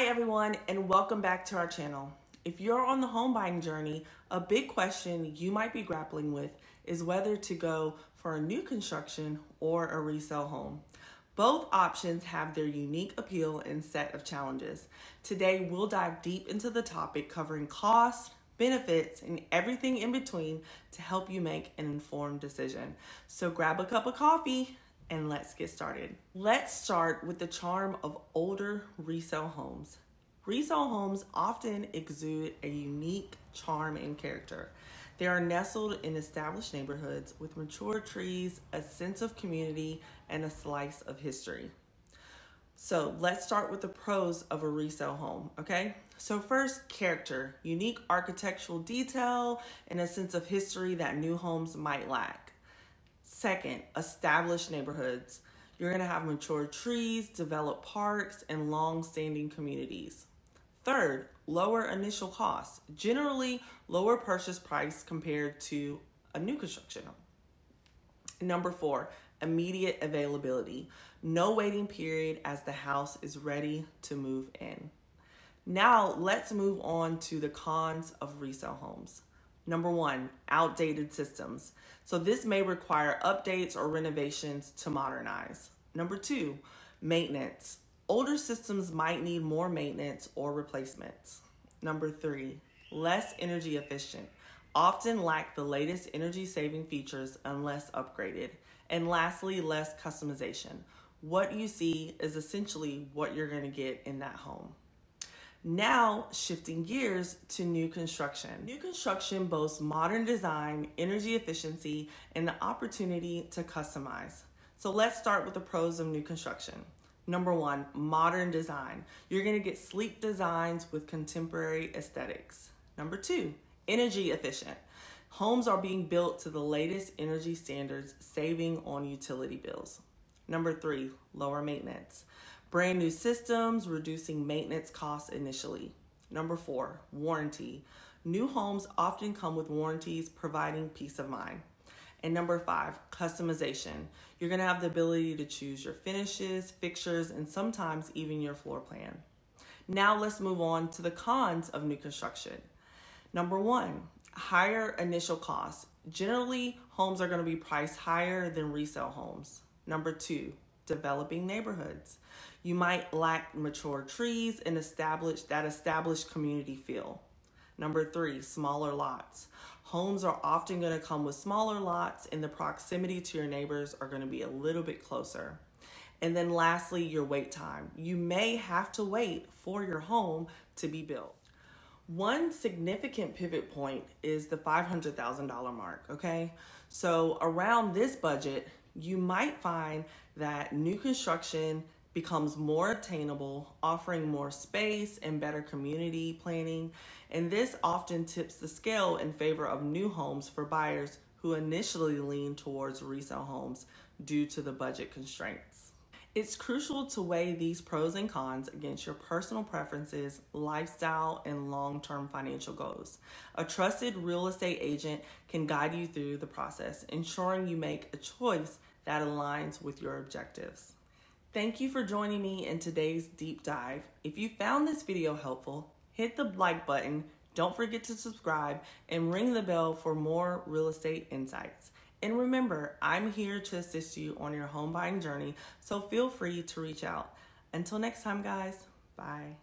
Hi everyone and welcome back to our channel. If you're on the home buying journey, a big question you might be grappling with is whether to go for a new construction or a resale home. Both options have their unique appeal and set of challenges. Today we'll dive deep into the topic covering costs, benefits, and everything in between to help you make an informed decision. So grab a cup of coffee and let's get started. Let's start with the charm of older resale homes. Resale homes often exude a unique charm and character. They are nestled in established neighborhoods with mature trees, a sense of community, and a slice of history. So let's start with the pros of a resale home, okay? So, first, character, unique architectural detail, and a sense of history that new homes might lack. Second, established neighborhoods. You're gonna have mature trees, developed parks, and long standing communities. Third, lower initial costs, generally lower purchase price compared to a new construction. Number four, immediate availability. No waiting period as the house is ready to move in. Now, let's move on to the cons of resale homes. Number one, outdated systems. So, this may require updates or renovations to modernize. Number two, maintenance. Older systems might need more maintenance or replacements. Number three, less energy efficient. Often lack the latest energy saving features unless upgraded. And lastly, less customization. What you see is essentially what you're going to get in that home. Now, shifting gears to new construction. New construction boasts modern design, energy efficiency, and the opportunity to customize. So, let's start with the pros of new construction. Number one, modern design. You're gonna get sleek designs with contemporary aesthetics. Number two, energy efficient. Homes are being built to the latest energy standards, saving on utility bills. Number three, lower maintenance. Brand new systems, reducing maintenance costs initially. Number four, warranty. New homes often come with warranties, providing peace of mind. And number five, customization. You're gonna have the ability to choose your finishes, fixtures, and sometimes even your floor plan. Now let's move on to the cons of new construction. Number one, higher initial costs. Generally, homes are gonna be priced higher than resale homes. Number two, developing neighborhoods. You might lack mature trees and establish that established community feel. Number three, smaller lots. Homes are often going to come with smaller lots, and the proximity to your neighbors are going to be a little bit closer. And then lastly, your wait time. You may have to wait for your home to be built. One significant pivot point is the $500,000 mark, okay? So around this budget, you might find that new construction becomes more attainable, offering more space and better community planning. And this often tips the scale in favor of new homes for buyers who initially lean towards resale homes due to the budget constraints. It's crucial to weigh these pros and cons against your personal preferences, lifestyle, and long term financial goals. A trusted real estate agent can guide you through the process, ensuring you make a choice that aligns with your objectives. Thank you for joining me in today's deep dive. If you found this video helpful, hit the like button, don't forget to subscribe, and ring the bell for more real estate insights. And remember, I'm here to assist you on your home buying journey, so feel free to reach out. Until next time, guys, bye.